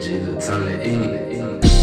Jesus, son of England.